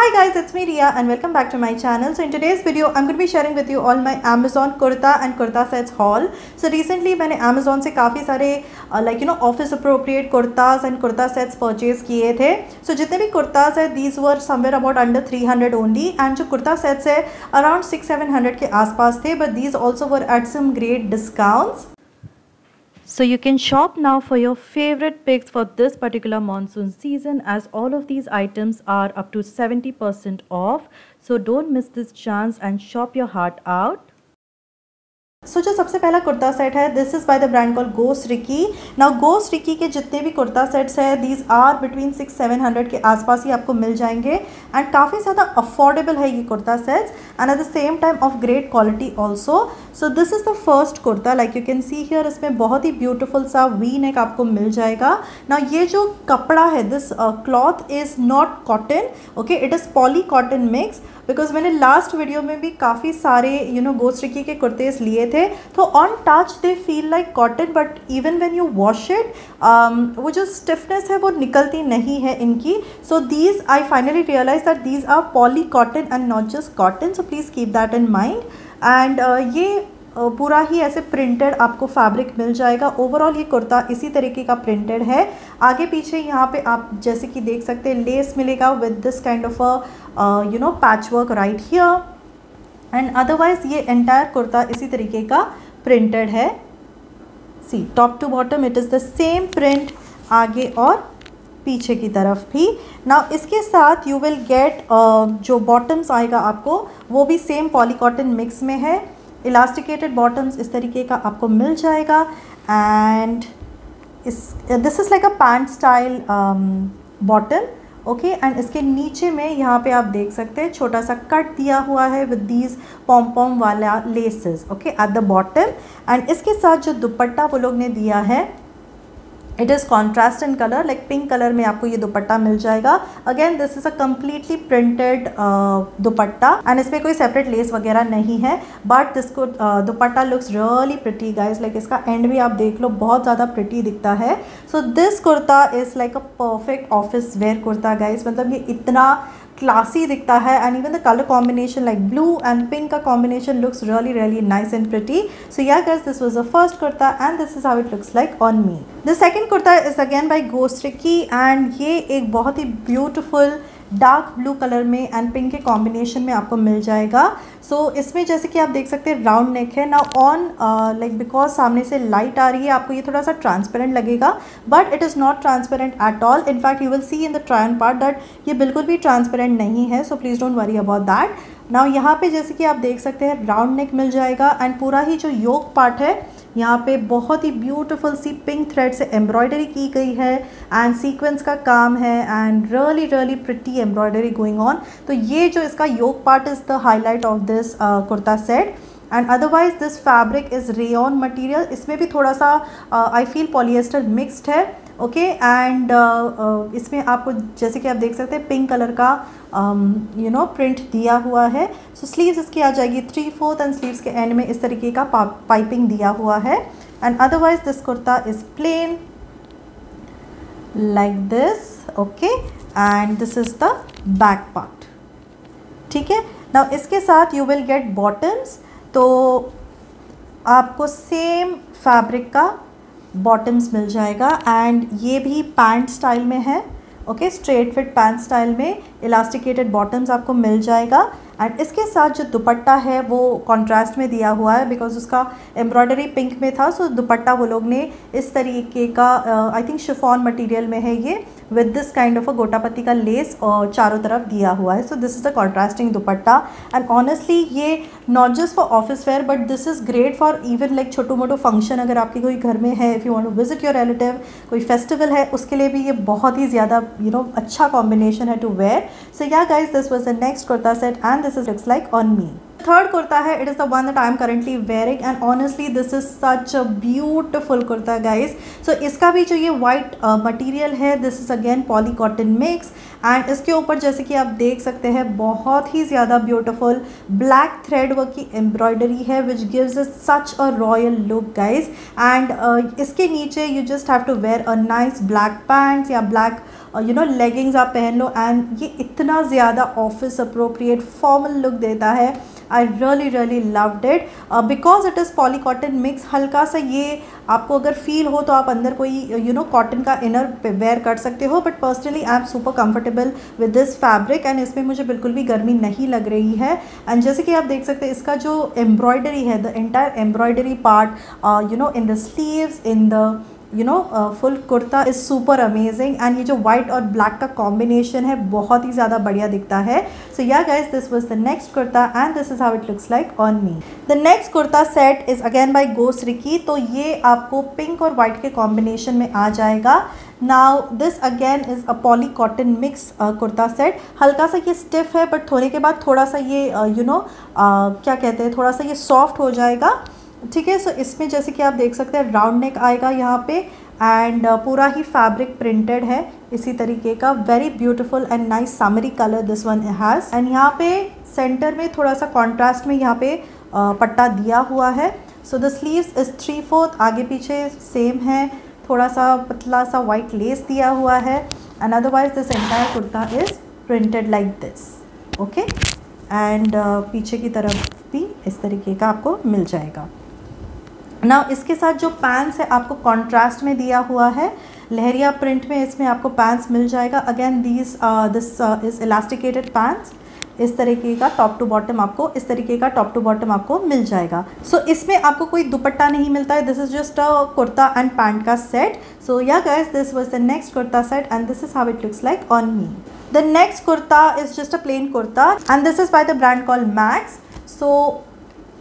Hi guys, it's me Ria and welcome back to my channel. So in today's video, I'm going to be sharing with you all my Amazon kurta and kurta sets haul. So recently मैंने Amazon से काफ़ी सारे like you know office appropriate kurtas and kurta sets purchase किए थे. So जितने भी kurtas है these were somewhere about under 300 only and जो kurta sets है around 6-700 के आसपास थे but these also were at some great discounts. So you can shop now for your favorite picks for this particular monsoon season as all of these items are up to 70% off. So don't miss this chance and shop your heart out. So so, जो सबसे पहला kurta set है this is by the brand call Gosriki now Gosriki के जितने भी kurta sets हैं these are between six seven hundred के आसपास ही आपको मिल जाएँगे एंड काफ़ी ज़्यादा अफोर्डेबल है ये kurta sets and at the same time of great quality also so this is the first kurta like you can see here इसमें बहुत ही ब्यूटिफुल सा वी नेक आपको मिल जाएगा। ना ये जो कपड़ा है this cloth is not cotton okay it is poly cotton mix because मैंने लास्ट वीडियो में भी काफ़ी सारे यू नो गोस्ट्रिकी के कुर्तेज लिए थे। तो on touch they feel like cotton but even when you wash it वो जो स्टिफनेस है, वो निकलती नहीं है इनकी। So these I finally realise that these are poly cotton and not just cotton so please keep that in mind and ये पूरा ही ऐसे प्रिंटेड आपको फैब्रिक मिल जाएगा। ओवरऑल ये कुर्ता इसी तरीके का प्रिंटेड है। आगे पीछे यहाँ पे आप जैसे कि देख सकते हैं लेस मिलेगा with this kind of a you know patch work right here and otherwise ये एंटायर कुर्ता इसी तरीके का प्रिंटेड है। See top to bottom it is the same print आगे और पीछे की तरफ़ भी। ना इसके साथ यू विल गेट जो बॉटम्स आएगा आपको, वो भी सेम पॉलीकॉटन मिक्स में है। इलास्टिकेटेड बॉटम्स इस तरीके का आपको मिल जाएगा। एंड इस this is like a pant style bottom okay and इसके नीचे में यहाँ पे आप देख सकते हैं, छोटा सा कट दिया हुआ है विद दीज पॉम पॉम वाला laces okay at the bottom and इसके साथ जो दुपट्टा वो लोग ने दिया है it is contrast in colour like pink colour में आपको ये दुपट्टा मिल जाएगा. Again this is a completely printed dupatta and इसमें कोई सेपरेट लेस वगैरह नहीं है. But दिसको dupatta looks really pretty guys like इसका एंड भी आप देख लो, बहुत ज़्यादा प्रिटी दिखता है. So this kurta is like a perfect office wear kurta guys मतलब ये इतना क्लासी दिखता है and even the colour combination like blue and pink का combination looks really really nice and pretty so yeah girls this was the first kurta and this is how it looks like on me the second kurta is again by Gosriki and ये एक बहुत ही beautiful dark blue colour में and pink के combination में आपको मिल जाएगा। सो so, इसमें जैसे कि आप देख सकते हैं राउंड नेक है। ना ऑन लाइक बिकॉज़ सामने से लाइट आ रही है आपको ये थोड़ा सा ट्रांसपेरेंट लगेगा। But it is not transparent at all in fact you will see in the try on part that ये बिल्कुल भी ट्रांसपेरेंट नहीं है। So please don't worry about that now यहाँ पे जैसे कि आप देख सकते हैं राउंड नेक मिल जाएगा। एंड पूरा ही जो योग पार्ट है यहाँ पे बहुत ही ब्यूटीफुल सी पिंक थ्रेड से एम्ब्रॉयडरी की गई है एंड सीक्वेंस का काम है and really really pretty embroidery going on तो ये जो इसका yoke part is the highlight of this kurta set and otherwise this fabric is rayon material इसमें भी थोड़ा सा आई फील पॉलिएस्टर मिक्सड है. ओके एंड इसमें आपको जैसे कि आप देख सकते हैं पिंक कलर का यू नो प्रिंट दिया हुआ है। सो so, स्लीव्स इसकी आ जाएगी थ्री फोर्थ एंड स्लीव्स के एंड में इस तरीके का पाइपिंग दिया हुआ है। And otherwise this kurta is plain like this okay and this is the back part ठीक है? ना इसके साथ यू विल गेट बॉटम्स तो आपको सेम फैब्रिक का बॉटम्स मिल जाएगा एंड ये भी पैंट स्टाइल में है okay straight fit pant style में इलास्टिकेटेड बॉटम्स आपको मिल जाएगा। एंड इसके साथ जो दुपट्टा है, वो कॉन्ट्रास्ट में दिया हुआ है बिकॉज़ उसका एम्ब्रॉयडरी पिंक में था सो दुपट्टा वो लोग ने इस तरीके का आई थिंक शिफॉन मटेरियल में है ये with this kind of a gotapatti का लेस और चारों तरफ़ दिया हुआ है। So this is a contrasting dupatta. And honestly ये not just for office wear but this is great for even like छोटो मोटो फ़ंक्शन अगर आपके कोई घर में है if you want to visit your relative कोई फेस्टिवल है, उसके लिए भी ये बहुत ही ज़्यादा यू नो अच्छा कॉम्बिनेशन है to wear so yeah guys this was the next kurta set and this is looks like on me third kurta है it is the one that I am currently wearing and honestly this is such a beautiful kurta guys so इसका भी जो ये white material uh, है this is again poly cotton mix and इसके ऊपर जैसे कि आप देख सकते हैं बहुत ही ज़्यादा ब्यूटिफुल ब्लैक थ्रेड वर्क की एम्ब्रॉयडरी है which gives is such a royal look guys and इसके नीचे you just have to wear a nice black pants या ब्लैक यू नो लेगिंग्स आप पहन लो एंड ये इतना ज़्यादा ऑफ़िस अप्रोप्रिएट फॉर्मल लुक देता है। I really really loved it because it is poly cotton mix हल्का सा ये आपको अगर फील हो तो आप अंदर कोई यू नो कॉटन का इनर वेयर कर सकते हो but personally I am super comfortable with this fabric and इसमें मुझे बिल्कुल भी गर्मी नहीं लग रही है। एंड जैसे कि आप देख सकते हैं, इसका जो एम्ब्रॉयडरी है the entire embroidery part you know in the sleeves in the you know full kurta is super amazing and ये जो वाइट और ब्लैक का कॉम्बिनेशन है बहुत ही ज़्यादा बढ़िया दिखता है। So ya guys this was the next kurta and this is how it looks like on me the next kurta set is again by Gosriki तो ये आपको पिंक और वाइट के कॉम्बिनेशन में आ जाएगा। Now this again is a poly cotton mix kurta set हल्का सा ये स्टिफ है बट थोड़े के बाद थोड़ा सा ये you uh, know you know, uh, क्या कहते हैं थोड़ा सा ये सॉफ्ट हो जाएगा। ठीक है सो इसमें जैसे कि आप देख सकते हैं राउंड नेक आएगा यहाँ पे एंड uh, पूरा ही फैब्रिक प्रिंटेड है इसी तरीके का। Very beautiful and nice summery colour this one has and यहाँ पे सेंटर में थोड़ा सा कॉन्ट्रास्ट में यहाँ पे uh, पट्टा दिया हुआ है। So the sleeves is three fourth आगे पीछे सेम है। थोड़ा सा पतला सा वाइट लेस दिया हुआ है। And otherwise this entire kurta is printed like this okay and पीछे की तरफ़ भी इस तरीके का आपको मिल जाएगा। ना इसके साथ जो पैंट्स है आपको कॉन्ट्रास्ट में दिया हुआ है। लहरिया प्रिंट में इसमें आपको पैंट्स मिल जाएगा। Again these this is elasticated pants इस तरीके का टॉप टू बॉटम आपको इस तरीके का टॉप टू बॉटम आपको मिल जाएगा। सो so, इसमें आपको कोई दुपट्टा नहीं मिलता है। This is just a kurta and pant का set so ya guys this was the next kurta set and this is how it looks like on me the next kurta is just a plain kurta and this is by the brand call Max so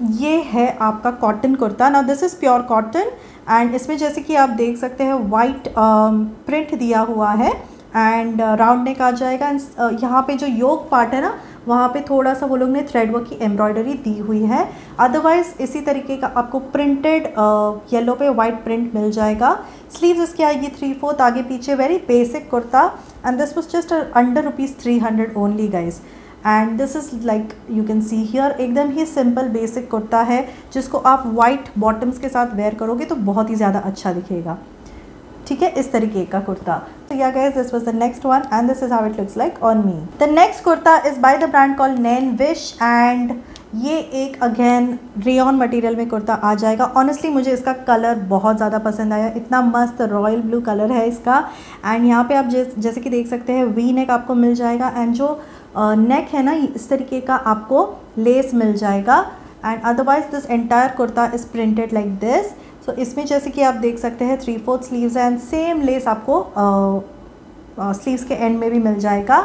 ये है आपका cotton kurta. ना this is pure cotton and इसमें जैसे कि आप देख सकते हैं वाइट प्रिंट um, दिया हुआ है एंड राउंड नेक आ जाएगा एंड uh, यहाँ पे जो योग पार्ट है ना वहाँ पे थोड़ा सा वो लोग ने थ्रेड वर्क की एम्ब्रॉयडरी दी हुई है। अदरवाइज़ इसी तरीके का आपको प्रिंटेड येलो uh, पे वाइट प्रिंट मिल जाएगा। स्लीव्स इसकी आएगी? थ्री फोर्थ आगे पीछे very basic kurta and this was just under rupees three hundred only guys and this is like you can see here एकदम ही सिंपल बेसिक कुर्ता है, जिसको आप वाइट बॉटम्स के साथ वेयर करोगे तो बहुत ही ज़्यादा अच्छा दिखेगा। ठीक है, इस तरीके का कुर्ता। तो ya guys this was the next one and this is how it looks like on me the next kurta is by the brand call Nainvish and ये एक अगेन रेन मटेरियल में कुर्ता आ जाएगा। ऑनेस्टली मुझे इसका कलर बहुत ज़्यादा पसंद आया। इतना मस्त रॉयल ब्लू कलर है इसका। एंड यहाँ पे आप जैसे कि देख सकते हैं वी नेक आपको मिल जाएगा। एंड जो नेक है ना, इस तरीके का आपको लेस मिल जाएगा। And otherwise this entire kurta is printed like this so इसमें जैसे कि आप देख सकते हैं three fourth sleeves and same lace आपको स्लीव्स के एंड में भी मिल जाएगा।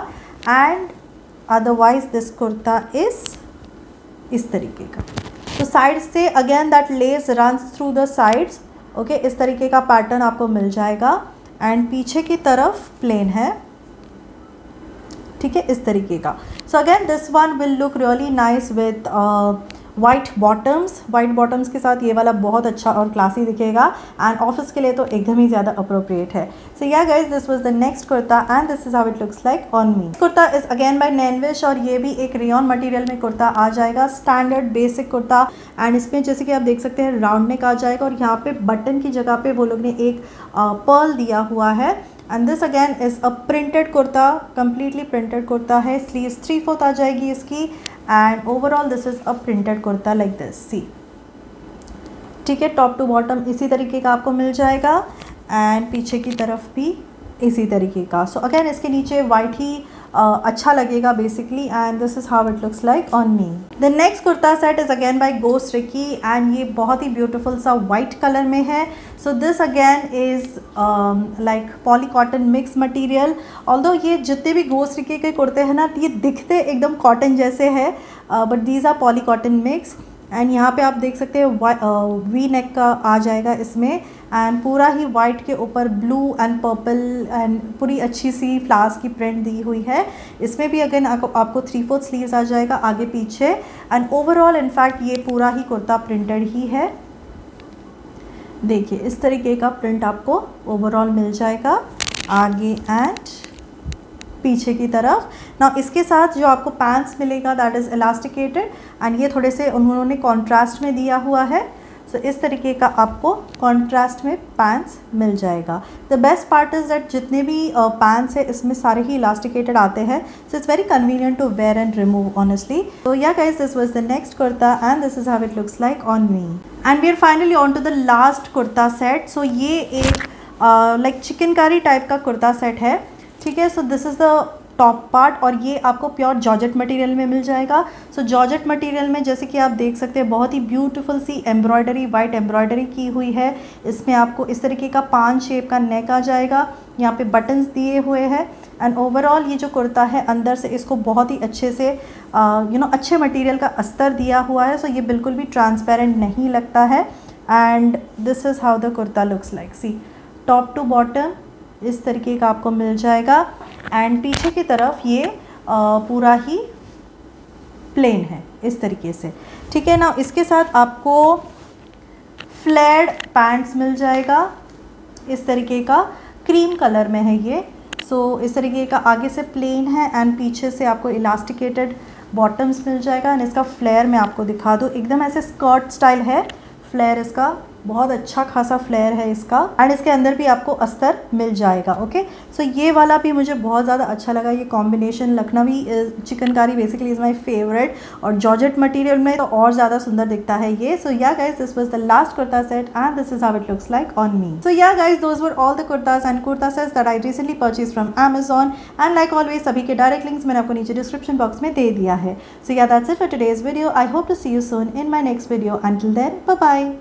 And otherwise this kurta is इस तरीके का। तो साइड से again that lace runs through the sides okay इस तरीके का पैटर्न आपको मिल जाएगा। एंड पीछे की तरफ़ प्लेन है। ठीक है इस तरीके का। So again this one will look really nice with white bottoms white bottoms के साथ ये वाला बहुत अच्छा और क्लासी दिखेगा एंड ऑफ़िस के लिए तो एकदम ही ज़्यादा अप्रोप्रिएट है। So ya guys this was the next kurta and this is how it looks like on me kurta is again by Nainvish और ये भी एक रियन मटेरियल में कुर्ता आ जाएगा स्टैंडर्ड बेसिक कुर्ता एंड इसमें जैसे कि आप देख सकते हैं राउंड नेक आ जाएगा और यहाँ पे बटन की जगह पे वो लोग ने एक पर्ल uh, दिया हुआ है। And this again is a printed kurta completely printed kurta है स्लीव थ्री फोर्थ आ जाएगी इसकी and overall this is a printed kurta like this see ठीक है टॉप टू बॉटम इसी तरीके का आपको मिल जाएगा। एंड पीछे की तरफ़ भी इसी तरीके का। सो so अगेन इसके नीचे वाइट ही uh, अच्छा लगेगा basically and this is how it looks like on me the next kurta set is again by Gosriki and ये बहुत ही ब्यूटीफुल सा वाइट कलर में है so this again is like poly cotton mix material all ये जितने भी गोस Ricky के कुर्ते हैं ना ये दिखते एकदम कॉटन जैसे है but these are poly cotton mix and यहाँ पे आप देख सकते हैं वी नेक का आ जाएगा इसमें। एंड पूरा ही वाइट के ऊपर ब्लू एंड पर्पल एंड पूरी अच्छी सी फ्लावर्स की प्रिंट दी हुई है। इसमें भी अगेन आपको थ्री फोर्थ स्लीव्स आ जाएगा आगे पीछे। एंड ओवरऑल इनफैक्ट ये पूरा ही कुर्ता प्रिंटेड ही है। देखिए, इस तरीके का प्रिंट आपको ओवरऑल मिल जाएगा। आगे एंड पीछे की तरफ़। ना इसके साथ जो आपको पैंट्स मिलेगा दैट इज़ इलास्टिकेटेड एंड ये थोड़े से उन्होंने कॉन्ट्रास्ट में दिया हुआ है। सो so, इस तरीके का आपको कॉन्ट्रास्ट में पैंट्स मिल जाएगा। The best part is that जितने भी पैंट्स है इसमें सारे ही इलास्टिकेटेड आते हैं। So it's very convenient to wear and remove honestly तो ya guys this was the next kurta and this is how it looks like on me and we are finally on to the last kurta set so ये एक like chikankari type का kurta set है। ठीक है? So this is the top part और ये आपको pure georgette material में मिल जाएगा। सो जॉर्जेट मटेरियल में जैसे कि आप देख सकते हैं, बहुत ही ब्यूटीफुल सी एम्ब्रॉयडरी वाइट एम्ब्रॉयडरी की हुई है। इसमें आपको इस तरीके का पान शेप का नेक आ जाएगा। यहाँ पे बटन्स दिए हुए हैं। एंड ओवरऑल ये जो कुर्ता है, अंदर से इसको बहुत ही अच्छे से यू नो अच्छे मटेरियल का अस्तर दिया हुआ है। सो so ये बिल्कुल भी ट्रांसपेरेंट नहीं लगता है। And this is how the kurta looks like see top to bottom इस तरीके का आपको मिल जाएगा। एंड पीछे की तरफ़ ये आ, पूरा ही प्लेन है इस तरीके से। ठीक है ना इसके साथ आपको फ्लैड पैंट्स मिल जाएगा इस तरीके का। क्रीम कलर में है ये। सो so, इस तरीके का आगे से प्लेन है एंड पीछे से आपको इलास्टिकेटेड बॉटम्स मिल जाएगा। एंड इसका फ्लेयर मैं आपको दिखा दूँ। एकदम ऐसे स्कर्ट स्टाइल है। फ्लेयर इसका बहुत अच्छा खासा फ्लेयर है इसका एंड इसके अंदर भी आपको अस्तर मिल जाएगा ओके सो so, ये वाला भी मुझे बहुत ज़्यादा अच्छा लगा ये combination Lucknowi chikankari basically is my favourite और जॉर्जेट मटेरियल में तो और ज़्यादा सुंदर दिखता है ये। So ya guys this was the last kurta set and this is how it looks like on me so ya guys those were all the kurtas and kurta sets that I recently purchase from Amazon and like always सभी के direct links मैंने आपको नीचे description box में दे दिया है। So ya that's it for today's video I hope to see you soon in my next video until then bye